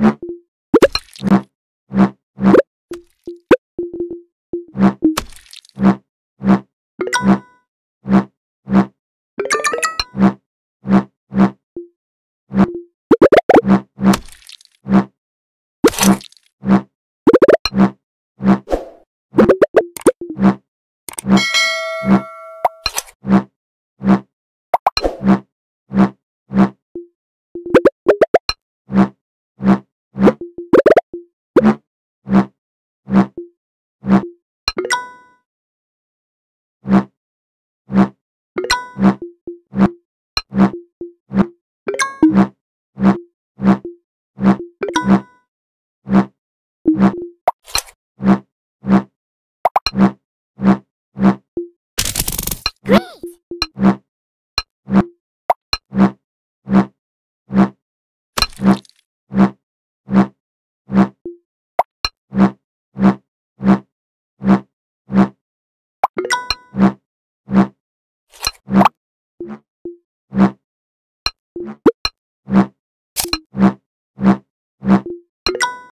you